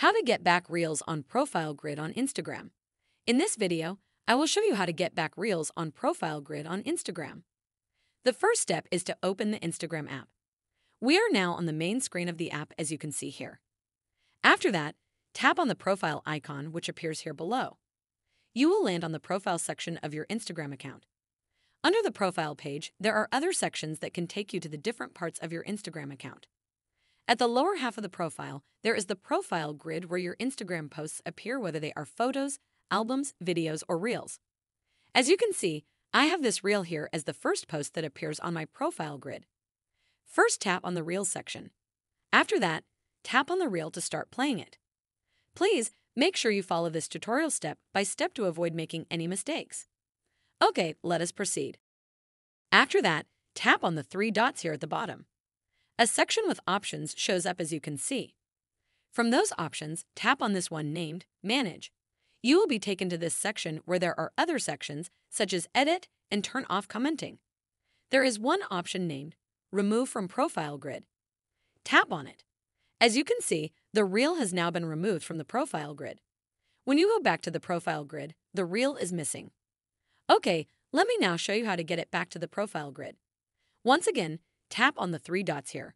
How to get back Reels on Profile Grid on Instagram. In this video, I will show you how to get back Reels on Profile Grid on Instagram. The first step is to open the Instagram app. We are now on the main screen of the app as you can see here. After that, tap on the profile icon which appears here below. You will land on the profile section of your Instagram account. Under the profile page, there are other sections that can take you to the different parts of your Instagram account. At the lower half of the profile, there is the profile grid where your Instagram posts appear whether they are photos, albums, videos, or reels. As you can see, I have this reel here as the first post that appears on my profile grid. First tap on the Reels section. After that, tap on the reel to start playing it. Please make sure you follow this tutorial step by step to avoid making any mistakes. Okay, let us proceed. After that, tap on the three dots here at the bottom. A section with options shows up as you can see. From those options, tap on this one named Manage. You will be taken to this section where there are other sections such as Edit and Turn off commenting. There is one option named Remove from Profile Grid. Tap on it. As you can see, the reel has now been removed from the profile grid. When you go back to the profile grid, the reel is missing. Okay, let me now show you how to get it back to the profile grid. Once again, tap on the three dots here.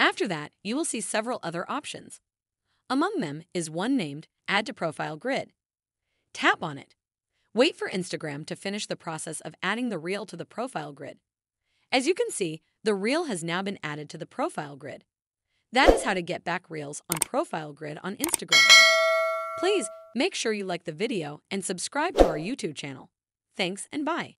After that, you will see several other options. Among them is one named Add to Profile Grid. Tap on it. Wait for Instagram to finish the process of adding the reel to the profile grid. As you can see, the reel has now been added to the profile grid. That is how to get back reels on Profile Grid on Instagram. Please make sure you like the video and subscribe to our YouTube channel. Thanks and bye.